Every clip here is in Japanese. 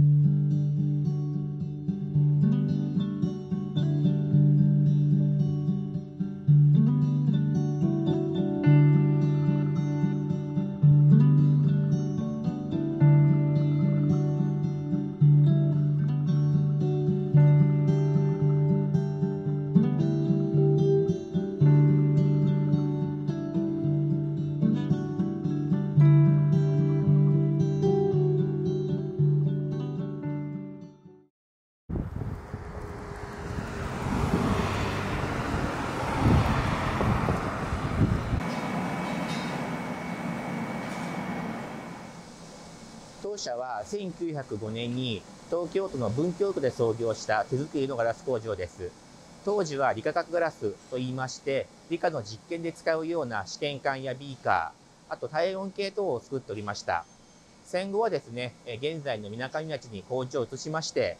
Mm-hmm. 当社は1905年に東京都の文京区で創業した手作りのガラス工場です。当時は理化学ガラスと言いまして、理科の実験で使うような試験管やビーカー、あと体温計等を作っておりました。戦後はですね、現在の水上町に工場を移しまして、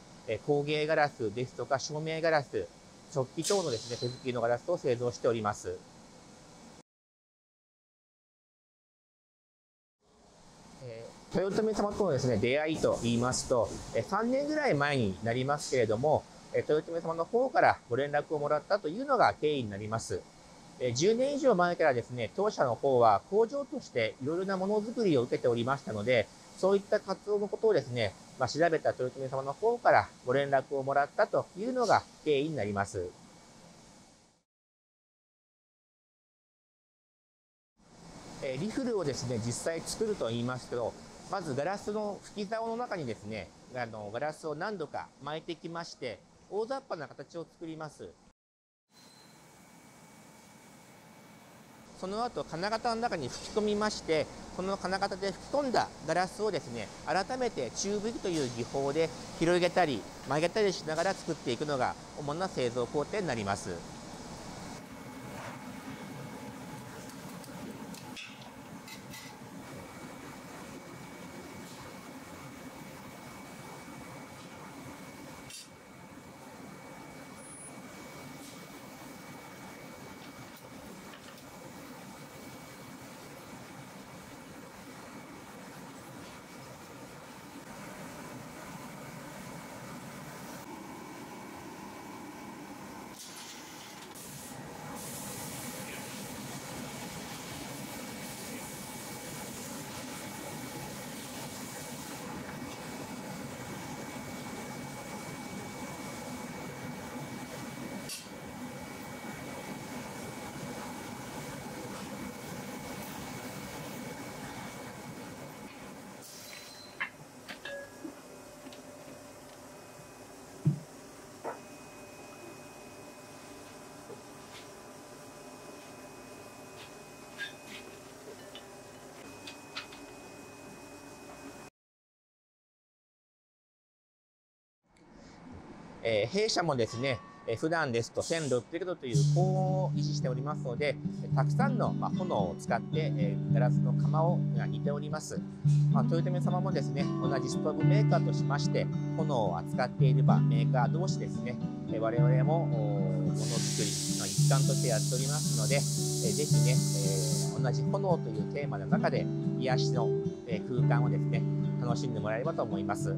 工芸ガラスですとか照明ガラス、食器等のですね、手作りのガラスを製造しております。豊臣様とのですね、出会いと言いますと、3年ぐらい前になりますけれども、豊臣様の方からご連絡をもらったというのが経緯になります。10年以上前からですね、当社の方は工場としていろいろなものづくりを受けておりましたので、そういった活動のことをですね、まあ、調べた豊臣様の方からご連絡をもらったというのが経緯になります。リフルをですね、実際作ると言いますけど、まずガラスの吹き竿の中にですね、あの、ガラスを何度か巻いてきまして、大雑把な形を作ります。その後、金型の中に吹き込みまして、この金型で吹き込んだガラスをですね、改めてチューブという技法で広げたり曲げたりしながら作っていくのが主な製造工程になります。えー、弊社もですね、え普段ですと1600度という高温を維持しておりますので、たくさんの、ま炎を使って、えガラスの窯を煮ております。まあ、豊臣様もですね、同じストーブメーカーとしまして、炎を扱っていればメーカー同士ですね、え我々もものづくりの一環としてやっておりますので、えぜひね、え同じ炎というテーマの中で癒しの、え空間をですね、楽しんでもらえればと思います。